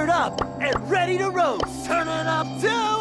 fired up and ready to roast. it up to